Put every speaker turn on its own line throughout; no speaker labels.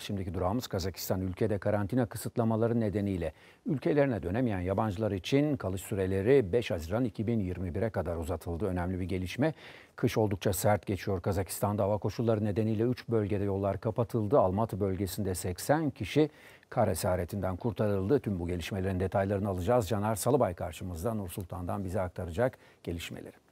Şimdiki durağımız Kazakistan. Ülkede karantina kısıtlamaları nedeniyle ülkelerine dönemeyen yabancılar için kalış süreleri 5 Haziran 2021'e kadar uzatıldı. Önemli bir gelişme. Kış oldukça sert geçiyor Kazakistan'da. Hava koşulları nedeniyle 3 bölgede yollar kapatıldı. Almatı bölgesinde 80 kişi kar esaretinden kurtarıldı. Tüm bu gelişmelerin detaylarını alacağız. Caner Salıbay karşımızda Nur Sultan'dan bize aktaracak gelişmeleri.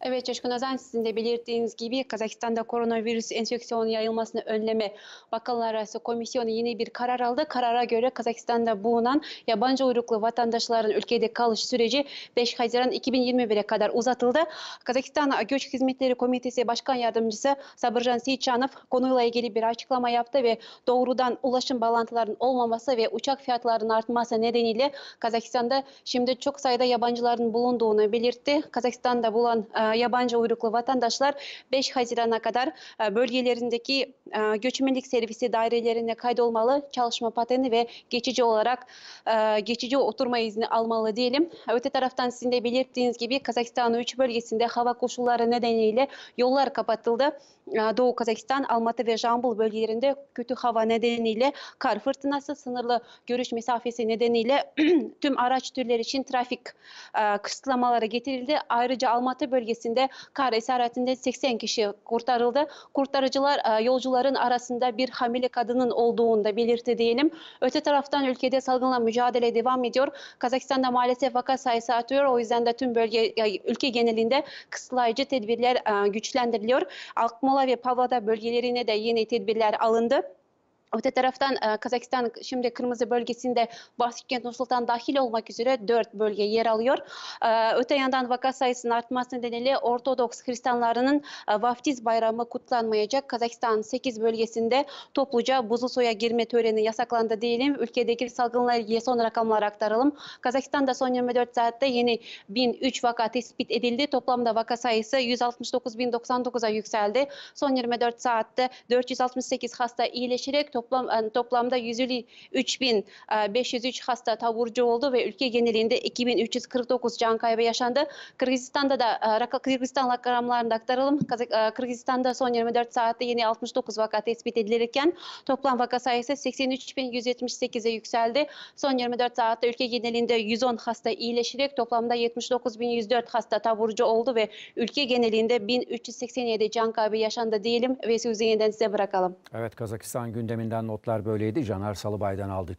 Evet Coşkun Özen sizin de belirttiğiniz gibi Kazakistan'da koronavirüs enfeksiyonu yayılmasını önleme Bakanlar Arası Komisyonu yeni bir karar aldı. Karara göre Kazakistan'da bulunan yabancı uyruklu vatandaşların ülkede kalış süreci 5 Haziran 2021'e kadar uzatıldı. Kazakistan Göç Hizmetleri Komitesi Başkan Yardımcısı Sabırcan Seyitcanov konuyla ilgili bir açıklama yaptı ve doğrudan ulaşım bağlantılarının olmaması ve uçak fiyatlarının artması nedeniyle Kazakistan'da şimdi çok sayıda yabancıların bulunduğunu belirtti. Kazakistan'da bulunan e, yabancı uyruklu vatandaşlar 5 Haziran'a kadar e, bölgelerindeki e, göçmenlik servisi dairelerine kaydolmalı, çalışma pateni ve geçici olarak e, geçici oturma izni almalı diyelim. Öte taraftan sizin de belirttiğiniz gibi Kazakistan'ın 3 bölgesinde hava koşulları nedeniyle yollar kapatıldı. Doğu Kazakistan, Almatı ve Jambul bölgelerinde kötü hava nedeniyle kar fırtınası, sınırlı görüş mesafesi nedeniyle tüm araç türleri için trafik kısıtlamaları getirildi. Ayrıca Almatı bölgesinde kar esaretinde 80 kişi kurtarıldı. Kurtarıcılar e, yolcuların arasında bir hamile kadının olduğunu da belirtti diyelim. Öte taraftan ülkede salgınla mücadele devam ediyor. Kazakistan'da maalesef vaka sayısı artıyor. O yüzden de tüm bölge ülke genelinde kısıtlayıcı tedbirler e, güçlendiriliyor. Akmola ve Pavlada bölgelerine de yeni tedbirler alındı. Öte taraftan e, Kazakistan şimdi kırmızı bölgesinde başkent Nursultan dahil olmak üzere dört bölge yer alıyor. E, Öte yandan vaka sayısının artması nedeniyle Ortodoks Hristiyanlarının e, vaftiz bayramı kutlanmayacak. Kazakistan 8 bölgesinde topluca Buzulsoy'a girme töreni yasaklandı diyelim. Ülkedeki salgınla ilgili son rakamlar aktaralım. Kazakistan'da son 24 saatte yeni 1003 vaka tespit edildi. Toplamda vaka sayısı 169.099'a yükseldi. Son 24 saatte 468 hasta iyileşerek toplam e, toplamda 153.503 hasta taburcu oldu ve ülke genelinde 2349 can kaybı yaşandı. Kırgızistan'da da e, Kırgızistan rakamlarını aktaralım. E, Kırgızistan'da son 24 saatte yeni 69 vaka tespit edilirken toplam vaka sayısı 83.178'e yükseldi. Son 24 saatte ülke genelinde 110 hasta iyileşerek toplamda 79.104 hasta taburcu oldu ve ülke genelinde 1387 can kaybı yaşandı diyelim ve sözü yeniden size bırakalım.
Evet Kazakistan gündeminden notlar böyleydi. Caner Salıbay'dan aldık.